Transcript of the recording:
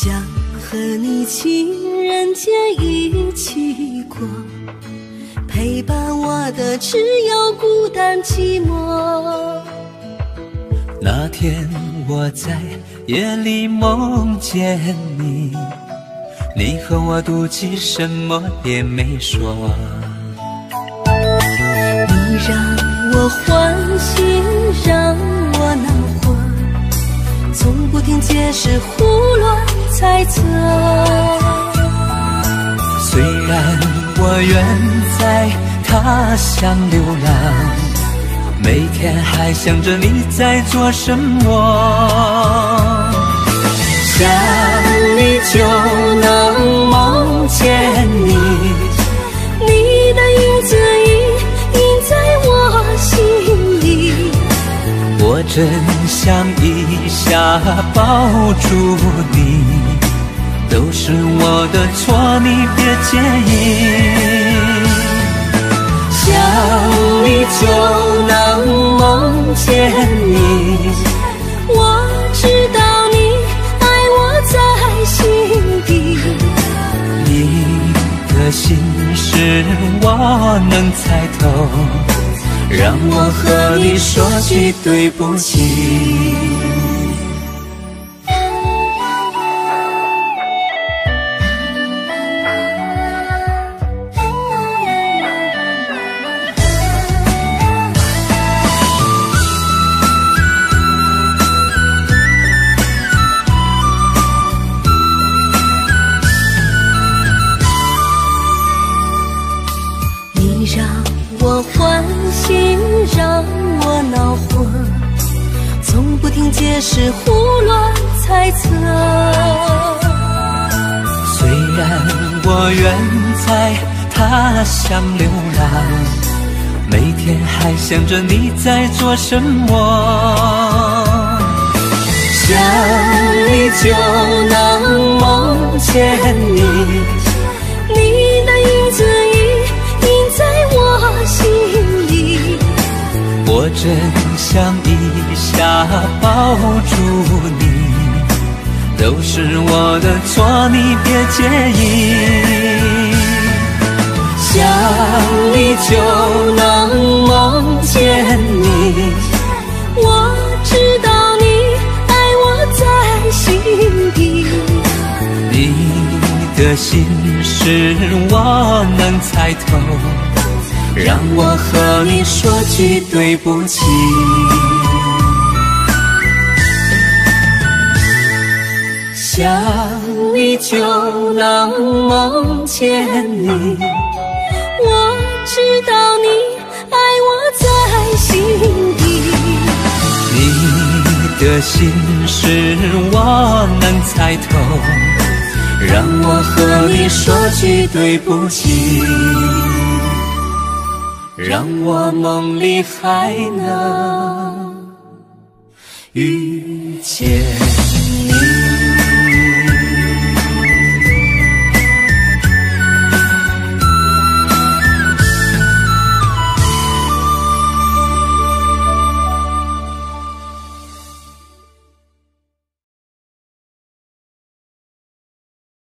想和你情人节一起过陪伴我的只有夜里梦见你，你和我赌气，什么也没说。你让我欢喜，让我恼火，从不听解释，胡乱猜测。虽然我远在他乡流浪。每天还想着你在做什么，想你就能梦见你，你的影子已印在我心里。我真想一下抱住你，都是我的错，你别介意。想你就能梦见你，我知道你爱我在心底，你的心事我能猜透，让我和你说句对不起。解释胡乱猜测。虽然我远在他乡流浪，每天还想着你在做什么。想你就能梦见你，你的影子已印在我心里。我真想住你，都是我的错，你别介意。想你就能梦见你，我知道你爱我在心底，你的心事我能猜透。让我和你说句对不起，想你就能梦见你。我知道你爱我在心底，你的心事我能猜透。让我和你说句对不起。让我梦里还能遇见。